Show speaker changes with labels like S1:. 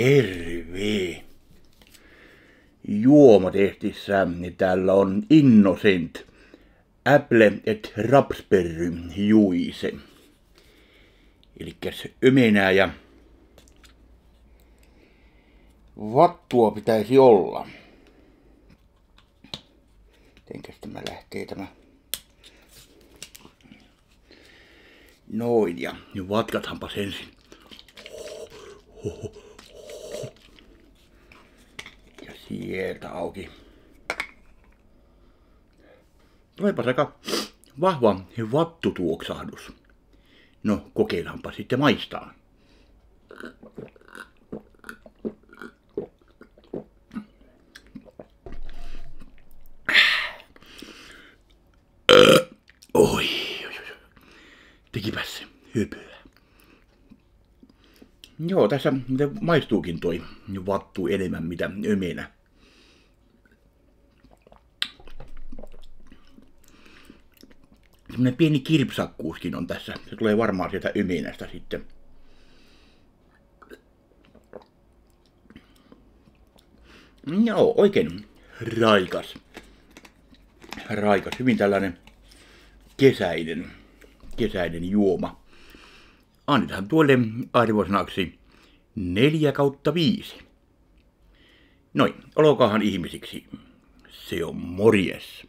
S1: Terve! Juomatehtissä täällä on Innocent Apple et Rapsperry juise. Eli ömenää ja vattua pitäisi olla. Mitenkäs tämä lähtee tämä? Noin ja vatkathanpas ensin. Ja sieltä auki. Tuleepas aika vahva vattutuoksahdus. No, kokeillaanpa sitten maistaa. Oi, oi, oi. Tekipäs se hypyä. Joo, tässä maistuukin toi vattu enemmän mitä ömenä. Semmoinen pieni kirpsakkuuskin on tässä. Se tulee varmaan sieltä yminästä sitten. Joo, oikein raikas. Raikas, hyvin tällainen kesäinen, kesäinen juoma. Annetaan tuolle arvosanaksi 4 kautta 5. Noin, olokaahan ihmisiksi. Se on morjes.